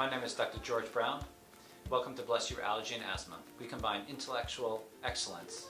My name is Dr. George Browne. Welcome to Bless You Allergy and Asthma. We combine intellectual excellence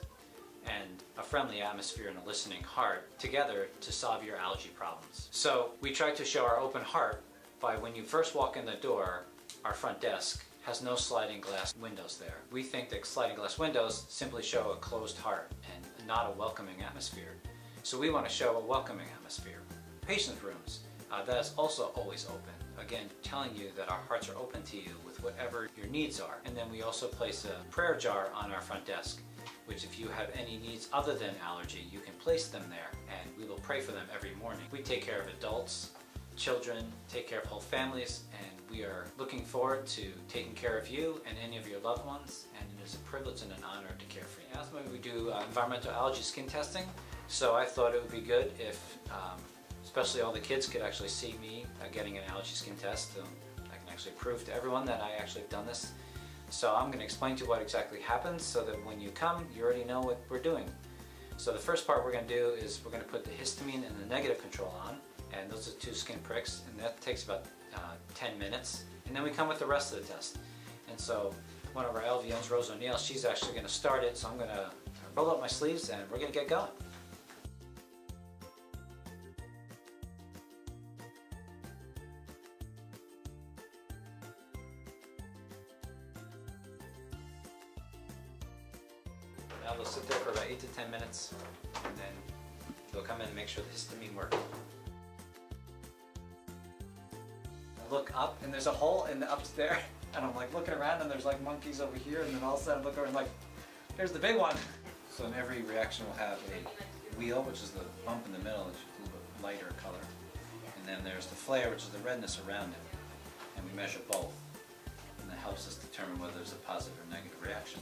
and a friendly atmosphere and a listening heart together to solve your allergy problems. So we try to show our open heart by when you first walk in the door, our front desk has no sliding glass windows there. We think that sliding glass windows simply show a closed heart and not a welcoming atmosphere. So we want to show a welcoming atmosphere. Patient rooms, uh, that is also always open. Again, telling you that our hearts are open to you with whatever your needs are. And then we also place a prayer jar on our front desk, which if you have any needs other than allergy, you can place them there and we will pray for them every morning. We take care of adults, children, take care of whole families, and we are looking forward to taking care of you and any of your loved ones, and it is a privilege and an honor to care for you. Asthma, we do uh, environmental allergy skin testing, so I thought it would be good if um, especially all the kids could actually see me uh, getting an allergy skin test. Um, I can actually prove to everyone that I actually have done this. So I'm going to explain to you what exactly happens so that when you come, you already know what we're doing. So the first part we're going to do is we're going to put the histamine and the negative control on, and those are two skin pricks, and that takes about uh, 10 minutes. And then we come with the rest of the test. And so one of our LVNs, Rose O'Neill, she's actually going to start it, so I'm going to roll up my sleeves and we're going to get going. Now they'll sit there for about 8 to 10 minutes and then they'll come in and make sure the histamine works. I look up and there's a hole in the upstairs and I'm like looking around and there's like monkeys over here and then all of a sudden I look over and I'm like, there's the big one. So in every reaction we'll have a wheal which is the bump in the middle, is a little bit lighter color. And then there's the flare, which is the redness around it. And we measure both. And that helps us determine whether there's a positive or negative reaction.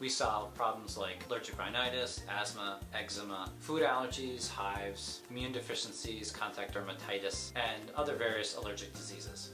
We solve problems like allergic rhinitis, asthma, eczema, food allergies, hives, immune deficiencies, contact dermatitis, and other various allergic diseases.